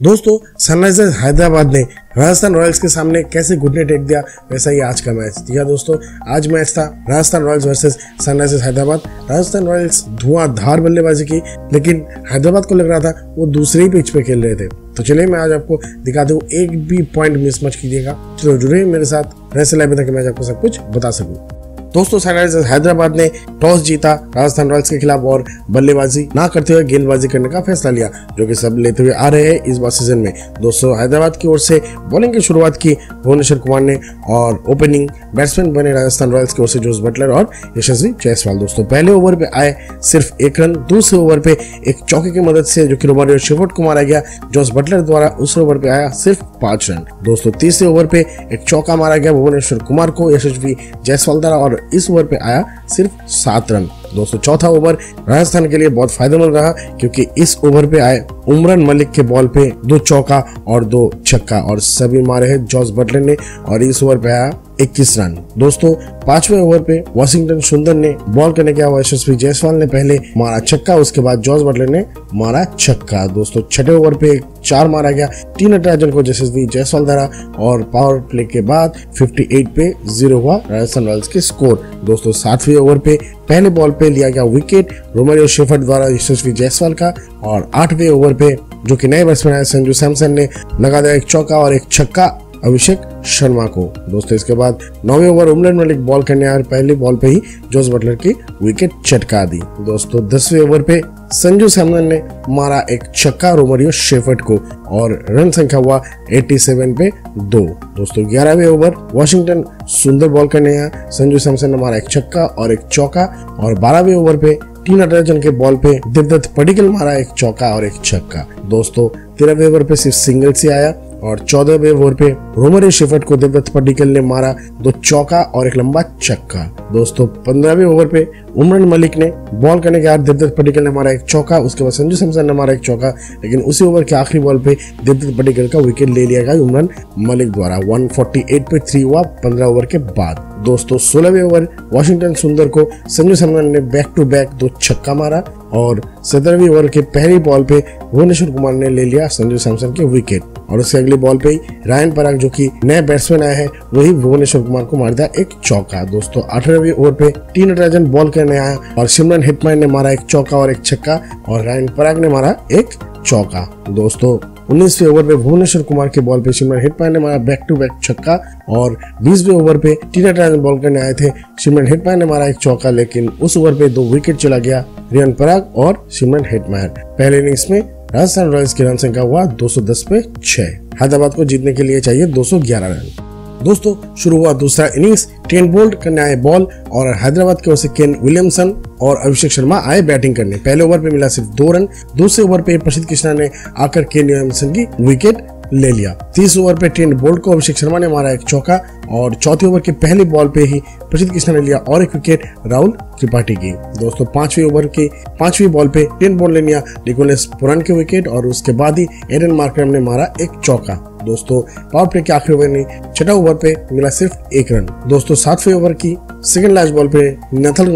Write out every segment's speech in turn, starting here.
दोस्तों सनराइजर्स हैदराबाद ने राजस्थान रॉयल्स के सामने कैसे घुटने टेक दिया, वैसा ही आज का मैच दिया दोस्तों। आज मैच था Rajasthan Royals versus Sunrisers Hyderabad. Rajasthan Royals धुआंधार बल्लेबाजी की, लेकिन हैदराबाद को लग रहा था वो दूसरे ही पिच पे खेल रहे थे। तो चलिए, मैं आज आपको दिखा दूँ, एक भी पॉइंट मिस मच कीजिएगा। चलो, जुड़े मेरे साथ वैसे लाइव तक मैं आपको सब कुछ बता सकूँ। दोस्तों सनराइजर्स हैदराबाद ने टॉस जीता, राजस्थान रॉयल्स के खिलाफ और बल्लेबाजी ना करते हुए गेंदबाजी करने का फैसला लिया, जो कि सब लेते हुए आ रहे हैं इस बार सीज़न में। दोस्तों, हैदराबाद की ओर से बॉलिंग की शुरुआत की भुवनेश्वर कुमार ने और ओपनिंग बैट्समैन बने राजस्थान रॉयल्स की ओर से जोस बटलर और यशस्वी जायसवाल। दोस्तों, पहले ओवर पे आए सिर्फ़ एक रन, दूसरे ओवर पे एक चौके की मदद से, जो कि रोमारियो शिवट को मारा गया। जोस बटलर द्वारा उस ओवर पे आया सिर्फ़ पाँच रन। दोस्तों, तीसरे ओवर पे एक चौका मारा गया भुवनेश्वर कुमार को, यशस्वी जायसवाल द्वारा और इस ओवर पे आया सिर्फ़ सात रन। दोस्तों, चौथा ओवर राजस्थान के लिए बहुत फ़ायदेमंद रहा, क्योंकि इस ओवर पे आए उमरन मलिक के बॉल पे दो चौका और दो छक्का, और सभी मारे हैं जॉर्ज बटलर ने, और इस ओवर पे आया 21 रन। दोस्तों, पाँचवें ओवर पे वॉशिंगटन सुंदर ने बॉल करने के यशस्वी जायसवाल ने पहले मारा छक्का, उसके बाद जॉर्ज बटलर ने मारा छक्का। दोस्तों, छठे ओवर पे चार मारा गया, तीन नटराजन को यशस्वी जायसवाल धरा, और पावर प्ले के बाद 58 पे ज़ीरो हुआ राजस्थान रॉयल्स के स्कोर। दोस्तों, सातवें ओवर पे पहले बॉल पे लिया गया विकेट रोमरियो शेफर्ड द्वारा यशस्वी जायसवाल का और आठवें ओवर पे, जो कि नए बैट्समैन है संजू सैमसन ने लगा दिया एक चौका और एक छक्का अभिषेक शर्मा को। दोस्तों, इसके बाद नौवे ओवर उमरन मलिक बॉल करने आए पहले बॉल पे ही जोस बटलर की विकेट चटका दी। दोस्तों, दसवें ओवर पे संजू सैमसन ने मारा एक छक्का रोमरियो शेफर्ट को और रन संख्या हुआ 87 पे दो। दोस्तों, ग्यारहवें ओवर वॉशिंगटन सुंदर बॉल करने आया संजू सैमसन ने मारा एक छक्का और एक चौका और बारहवें ओवर पे टीम नटराजन के बॉल पे दिवदत्त पडिकल मारा एक चौका और एक छक्का। दोस्तों तेरह ओवर पे सिर्फ़ सिंगल से आया। और चौदहवें ओवर पे रोमरे शिफट को देवदत्त पडिकल ने मारा दो चौका और एक लंबा छक्का दोस्तों, पंद्रहवें ओवर पे उमरन मलिक ने बॉल करने के बाद देवदत्त पडिकल ने मारा एक चौका, उसके बाद संजू सैमसन ने मारा एक चौका, लेकिन उसी ओवर के आखिरी बॉल पे देवदत्त पडिकल का विकेट ले लिया गया उमरन मलिक द्वारा। 148 पे थ्री हुआ, पंद्रह ओवर के बाद। दोस्तों, सोलहवें ओवर वॉशिंगटन सुंदर को संजू सैमसन ने बैक टू बैक दो छक्का मारा और सत्रहवीं ओवर के पहली बॉल पे भुवनेश्वर कुमार ने ले लिया संजू सैमसन के विकेट। और उसके अगली बॉल पे ही रायन पराग जो कि नए बैट्समैन आए हैं, वही भुवनेश्वर कुमार को मार दिया एक चौका। दोस्तों अठारहवीं ओवर पे टी नटराजन बॉल करने आया और सिमरन हिटमैन ने मारा एक चौका और एक छक्का और रायन पराग ने मारा एक चौका। दोस्तों, उन्नीसवें ओवर पे भुवनेश्वर कुमार के बॉल पे सिमरन हिटमैन ने मारा बैक टू बैक छक्का और बीसवें ओवर पे टीना नटराजन बॉल करने आए थे। सिमरन हिटमैन ने मारा एक चौका, लेकिन उस ओवर पे दो विकेट चला गया रियन पराग और सिमरन हिटमैन पहले इनिंग्स में राजस्थान रॉयल्स की रन संख्या हुआ 210 पे 6 हैदराबाद को जीतने के लिए चाहिए 211 रन। दोस्तों, शुरू हुआ दूसरा इनिंग्स। टेन बोल्ट करने आए बॉल और हैदराबाद की ओर से केन विलियमसन और अभिषेक शर्मा आए बैटिंग करने। पहले ओवर पे मिला सिर्फ़ दो रन। दूसरे ओवर पे प्रसिद्ध कृष्णा ने आकर केन विलियमसन की विकेट ले लिया। तीस ओवर पे टेन बोल्ट को अभिषेक शर्मा ने मारा एक चौका और चौथे ओवर के पहले बॉल पे ही प्रसिद्ध कृष्णा ने लिया और एक विकेट राहुल त्रिपाठी की। दोस्तों, पांचवी ओवर के पांचवी बॉल पे टेन बोल्ट ने लिया निकोलस पुरान के विकेट और उसके बाद ही एडन मार्क्रम ने मारा एक चौका। दोस्तों, पावर प्ले के आखिरी ओवर में छठा ओवर पे मिला सिर्फ़ एक रन। दोस्तों, सातवें ओवर की सेकंड लास्ट बॉल पे नथल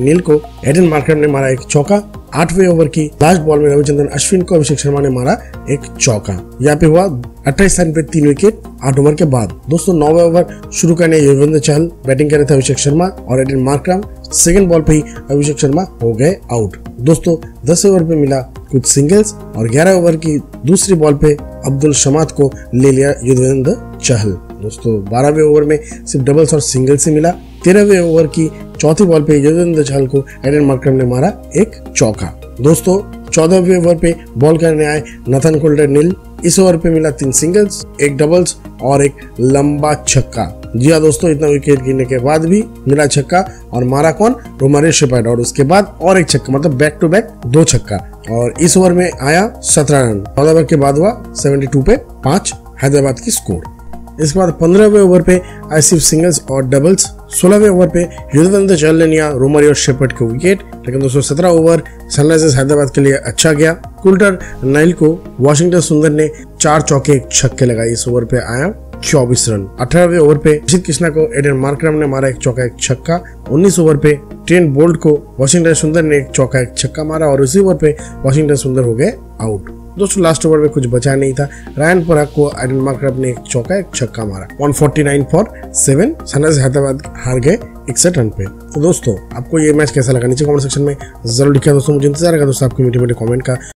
नील को एडन मार्कर ने मारा एक चौका। आठवें ओवर की लास्ट बॉल में रविचंद्रन अश्विन को अभिषेक शर्मा ने मारा एक चौका। यहाँ पे हुआ अट्ठाईस रन पे तीन विकेट, आठ ओवर के बाद। दोस्तों, नौवे ओवर शुरू करने युववेंद्र चहल बैटिंग कर रहे थे अभिषेक शर्मा और एडन मार्क्रम सेकंड बॉल पे ही अभिषेक शर्मा हो गए आउट। दोस्तों, दस ओवर पे मिला कुछ सिंगल्स और ग्यारह ओवर की दूसरी बॉल पे अब्दुल शमात को ले लिया युद्धवेंद्र चहल। दोस्तों, बारहवें ओवर में सिर्फ़ डबल्स और सिंगल्स से मिला। तेरहवें ओवर की चौथी बॉल पे युद्धवेंद्र चहल को एडन मार्करम ने मारा एक चौका। दोस्तों, चौदहवें ओवर पे बॉल करने आए नथन कुल्डर नील। इस ओवर पे मिला तीन सिंगल्स, एक डबल्स और एक लंबा छक्का। जी हाँ दोस्तों, इतना विकेट गिरने के बाद भी मिला छक्का और मारा कौन? Romario Shepherd. और उसके बाद और एक छक्का मतलब बैक टू बैक दो छक्का। और इस ओवर में आया सत्रह रन। चौदह ओवर के बाद हुआ सेवेंटी टू पे पाँच, हैदराबाद की स्कोर इसके बाद पंद्रहवें ओवर पे आई सिर्फ़ सिंगल्स और डबल्स। सोलहवें ओवर पे युद्धवेंद्र चहल ने लिया रोमरी और शेपर्ट के विकेट। लेकिन दोस्तों, सत्रह ओवर सनराइजर्स हैदराबाद के लिए अच्छा गया। कुल्टर नाइल को वॉशिंगटन सुंदर ने चार चौके, एक छक्के लगाए। इस ओवर पे आया चौबीस रन। अठारहवें ओवर पे अजित कृष्णा को एडन मार्क्रम ने मारा एक चौका, एक छक्का। उन्नीस ओवर पे टेन बोल्ट को वॉशिंगटन सुंदर ने एक चौका, एक छक्का मारा और उसी ओवर पे वॉशिंगटन सुंदर हो गए आउट। दोस्तों लास्ट ओवर में कुछ बचा नहीं था। रायन पराग को आयरन मार्क ने एक चौका, एक छक्का मारा। 149 फॉर सेवन सनराइज हैदराबाद हार गए इकसठ रन पे। तो दोस्तों, आपको ये मैच कैसा लगा? नीचे कमेंट सेक्शन में ज़रूर लिखा दोस्तों, मुझे इंतज़ार है दोस्तों, आपकी मीठे मीठे कमेंट का।